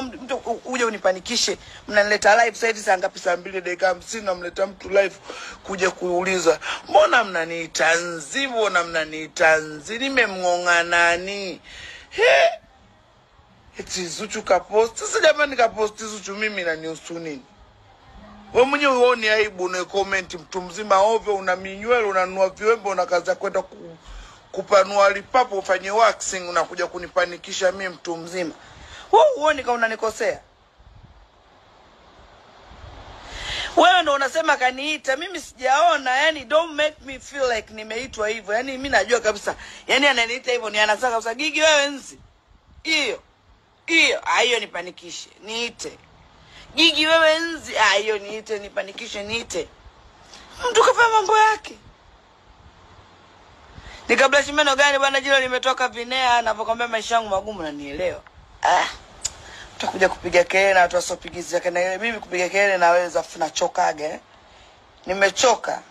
mtu uje unipanikishe, mnanileta live sasa hivi saa ngapi? Saa mbili dakika hamsini, namleta mtu live kuja kuuliza mbona mnaniita nzi, mbona mnaniita nzi, nimemng'ong'a nani? He, eti Zuchu kaposti. Sasa jamani, kaposti Zuchu, mimi nanihusu nini? We mwenyewe uoni aibu una comment mtu mzima ovyo, una minywele, unanunua viwembe, una kazi ya kwenda ku, kupanua lipapo ufanye waxing, unakuja kunipanikisha mimi mtu mzima. Uone kama unanikosea? Wewe ndo unasema kaniita, mimi sijaona. Yani don't make me feel like nimeitwa hivyo. Yani mimi najua kabisa, yani ananiita hivyo ni anasaka kabisa, Gigi wewe nzi hiyo hiyo, ah, hiyo nipanikishe, niite Gigi wewe nzi, ah, hiyo niite, nipanikishe, niite. Mtu kafanya mambo yake. Nikabla shimeno gani bwana, jilo limetoka vinea, anavyokwambia maisha yangu magumu, nanielewa. Ah, utakuja kupiga kelele na watu wasiopigizia kelele. Mimi kupiga kelele naweza, nachokaga eh. Nimechoka.